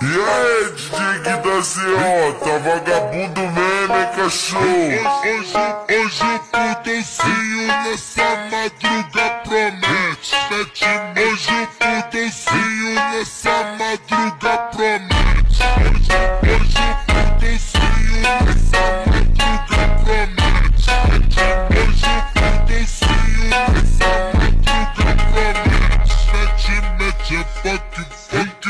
E aí, DJ Gui da ZO, tá vagabundo mesmo, hein, cachorro? Hoje, hoje o pudocinho nessa madruga promete. Mete, hoje o pudocinho nessa madruga you, fuck you, fuck